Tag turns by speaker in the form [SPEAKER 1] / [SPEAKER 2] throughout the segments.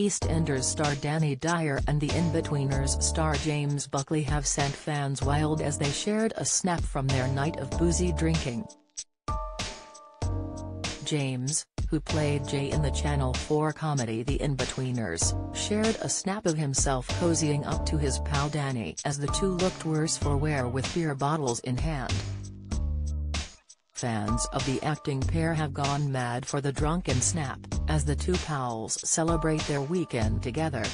[SPEAKER 1] EastEnders star Danny Dyer and The Inbetweeners star James Buckley have sent fans wild as they shared a snap from their night of boozy drinking. James, who played Jay in the Channel 4 comedy The Inbetweeners, shared a snap of himself cozying up to his pal Danny as the two looked worse for wear with beer bottles in hand. Fans of the acting pair have gone mad for the drunken snap, as the two pals celebrate their weekend together.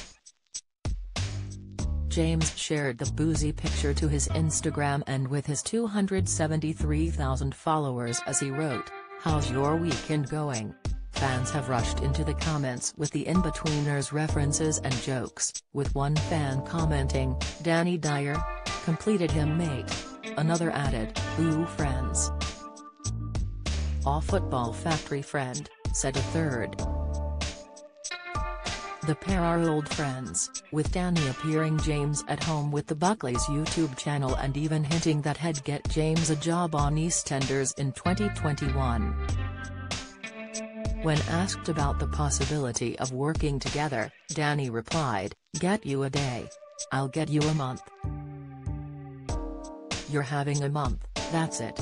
[SPEAKER 1] James shared the boozy picture to his Instagram and with his 273,000 followers as he wrote, How's your weekend going? Fans have rushed into the comments with the Inbetweeners references and jokes, with one fan commenting, Danny Dyer? Completed him mate. Another added, ooh friends. Aw football factory friend, said a third. The pair are old friends, with Danny appearing James at home with the Buckleys YouTube channel and even hinting that he'd get James a job on EastEnders in 2021. When asked about the possibility of working together, Danny replied, Get you a day. I'll get you a month. You're having a month, that's it.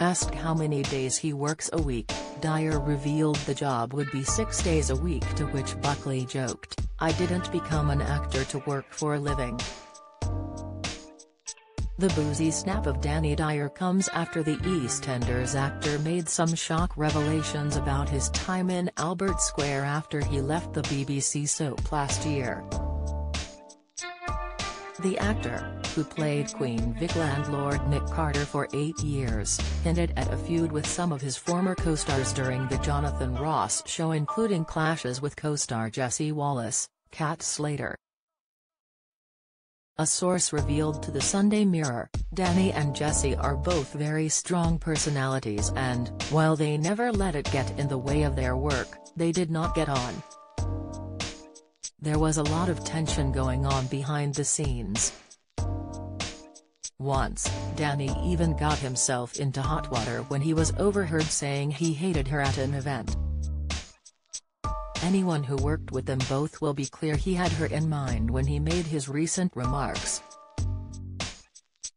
[SPEAKER 1] Asked how many days he works a week, Dyer revealed the job would be six days a week to which Buckley joked, I didn't become an actor to work for a living. The boozy snap of Danny Dyer comes after the EastEnders actor made some shock revelations about his time in Albert Square after he left the BBC soap last year. The actor, who played Queen Vic landlord Mick Carter for eight years, hinted at a feud with some of his former co-stars during the Jonathan Ross show including clashes with co-star Jessie Wallace, Kat Slater. A source revealed to the Sunday Mirror, Danny and Jessie are both very strong personalities and, while they never let it get in the way of their work, they did not get on. There was a lot of tension going on behind the scenes. Once, Danny even got himself into hot water when he was overheard saying he hated her at an event. Anyone who worked with them both will be clear he had her in mind when he made his recent remarks.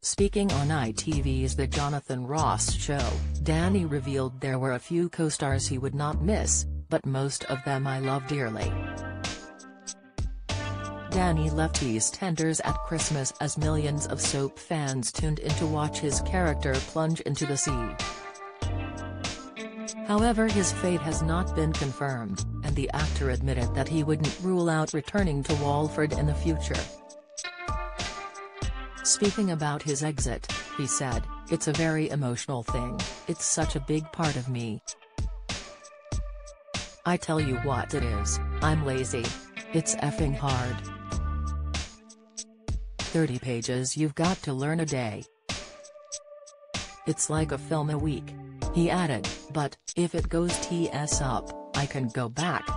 [SPEAKER 1] Speaking on ITV's The Jonathan Ross Show, Danny revealed there were a few co-stars he would not miss, but most of them I love dearly. Danny left EastEnders at Christmas as millions of soap fans tuned in to watch his character plunge into the sea. However his fate has not been confirmed, and the actor admitted that he wouldn't rule out returning to Walford in the future. Speaking about his exit, he said, It's a very emotional thing, it's such a big part of me. I tell you what it is, I'm lazy. It's effing hard. 30 pages you've got to learn a day. It's like a film a week. He added, but, if it goes TS up, I can go back.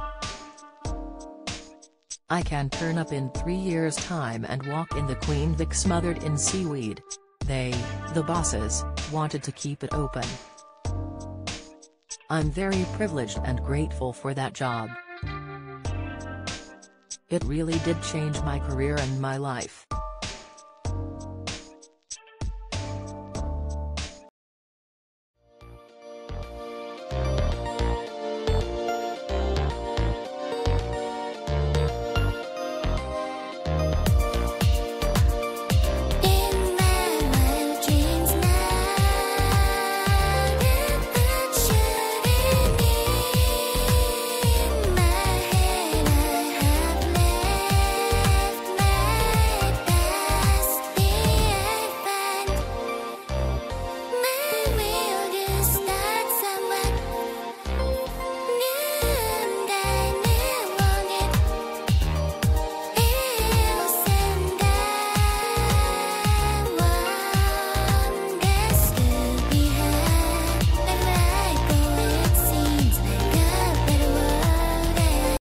[SPEAKER 1] I can turn up in three years' time and walk in the Queen Vic smothered in seaweed. They, the bosses, wanted to keep it open. I'm very privileged and grateful for that job. It really did change my career and my life.